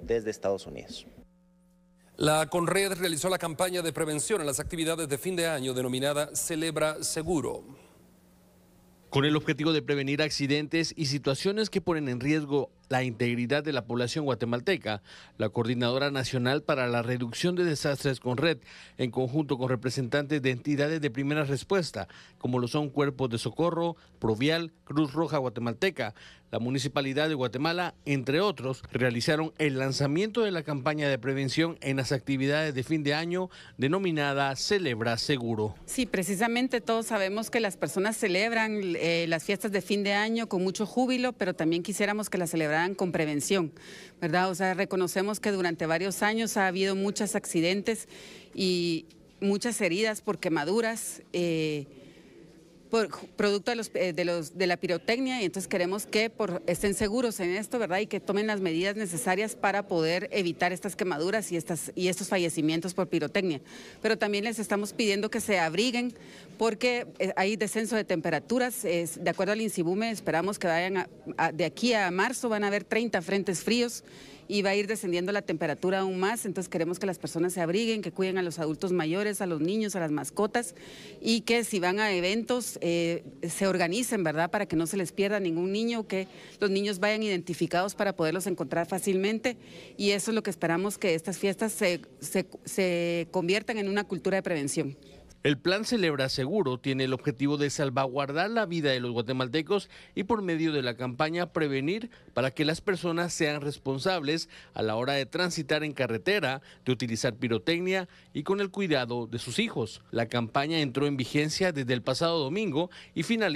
desde Estados Unidos. La Conred realizó la campaña de prevención en las actividades de fin de año denominada Celebra Seguro. Con el objetivo de prevenir accidentes y situaciones que ponen en riesgo la integridad de la población guatemalteca, la Coordinadora Nacional para la Reducción de Desastres con Red, en conjunto con representantes de entidades de primera respuesta, como lo son Cuerpos de Socorro, Provial, Cruz Roja Guatemalteca, la Municipalidad de Guatemala, entre otros, realizaron el lanzamiento de la campaña de prevención en las actividades de fin de año denominada Celebra Seguro. Sí, precisamente todos sabemos que las personas celebran eh, las fiestas de fin de año con mucho júbilo, pero también quisiéramos que las celebraran con prevención, ¿verdad? O sea, reconocemos que durante varios años ha habido muchos accidentes y muchas heridas por quemaduras. Eh, producto de, los, eh, de, los, de la pirotecnia y entonces queremos que por, estén seguros en esto, ¿verdad? Y que tomen las medidas necesarias para poder evitar estas quemaduras y, estas, y estos fallecimientos por pirotecnia. Pero también les estamos pidiendo que se abriguen porque eh, hay descenso de temperaturas. de acuerdo al INSIBUME, esperamos que vayan de aquí a marzo van a haber 30 frentes fríos y va a ir descendiendo la temperatura aún más, entonces queremos que las personas se abriguen, que cuiden a los adultos mayores, a los niños, a las mascotas y que si van a eventos eh, se organicen, ¿verdad? Para que no se les pierda ningún niño, que los niños vayan identificados para poderlos encontrar fácilmente y eso es lo que esperamos que estas fiestas se, se conviertan en una cultura de prevención. El plan Celebra Seguro tiene el objetivo de salvaguardar la vida de los guatemaltecos y por medio de la campaña prevenir para que las personas sean responsables a la hora de transitar en carretera, de utilizar pirotecnia y con el cuidado de sus hijos. La campaña entró en vigencia desde el pasado domingo y finaliza